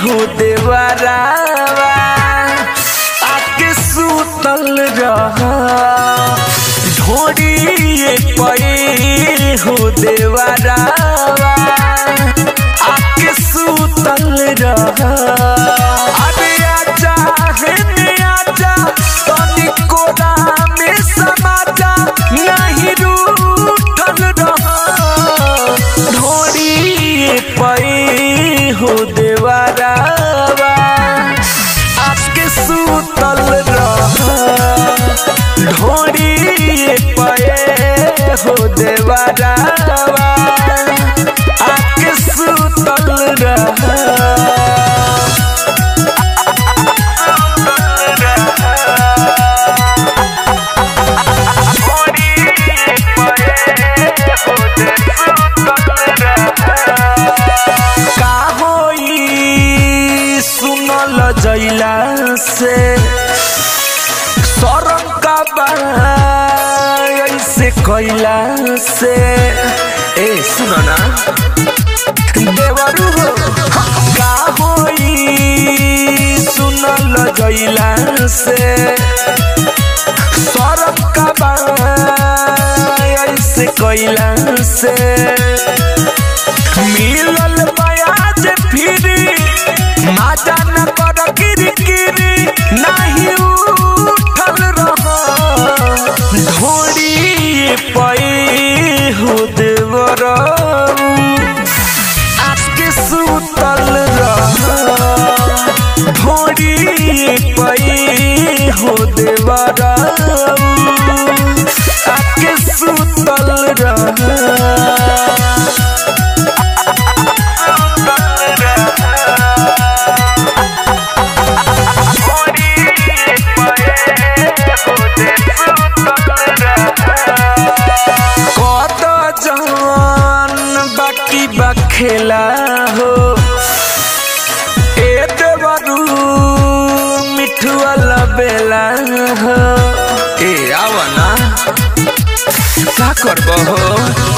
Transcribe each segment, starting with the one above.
हूँ देवरावा आके सुतल रहा। ढोरिए पड़े हूँ देवरावा आके सुतल रहा। देवरावा आके जैला से सरम का बा ऐसे कैला से ए सुन ना देवरू हो का होई सुनल जइला से सरम का बा ऐसे कैला से बखेला हो। ए देवरू मिठुआ लबेला हो। ए आवना का करब हो?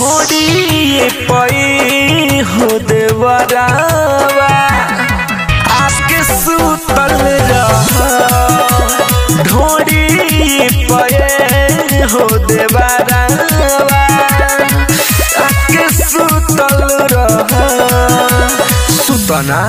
ढोड़ी पई हो देवरावा। आके सुतल रह। ढोड़ी पए हो देवरावा। आके सुतल रह। सुतना